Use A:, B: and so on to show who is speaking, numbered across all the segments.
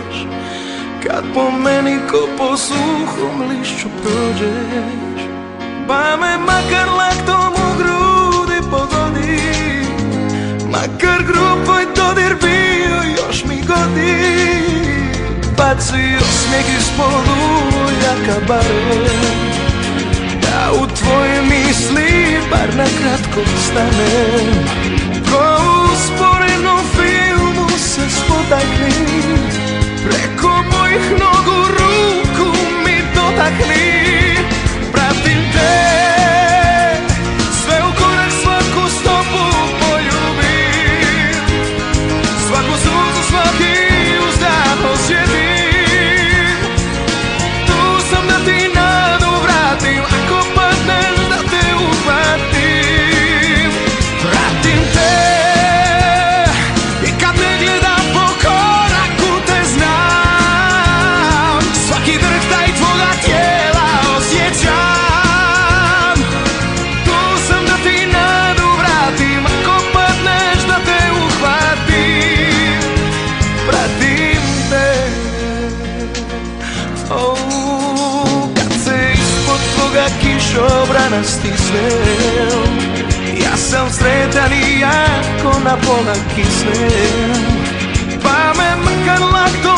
A: prođeš Kad po meni ko po suhom lišću prođeš Pa me makar laktom u grudi pogodi. Makar grupoj dodir bio još mi godi. Baci osmijeh polu uljaka barem Da u tvoje misli bar na kratko stanem. Ko u sporenom filmu se spoda Ich nur čobrana stisnem Ja sam sretan i jako na pola kisnem Pa me makar lakto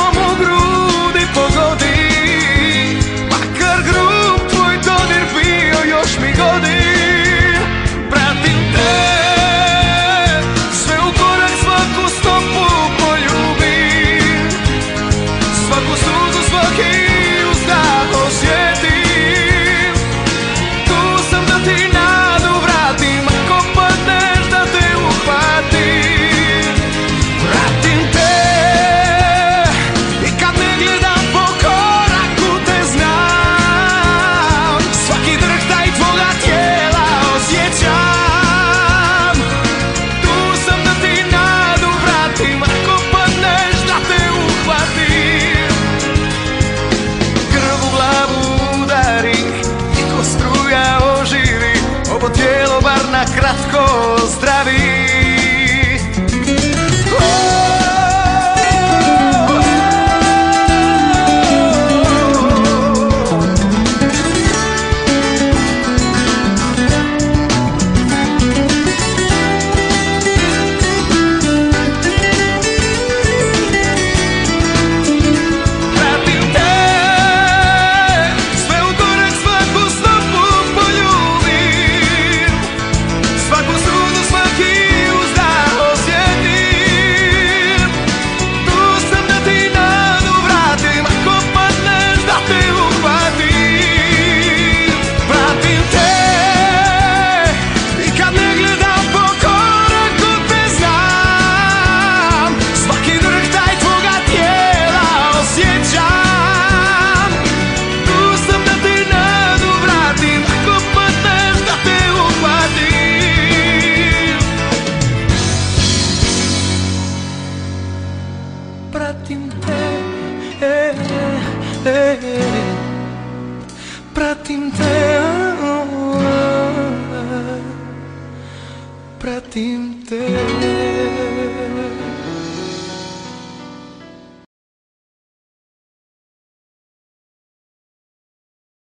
A: para te meter.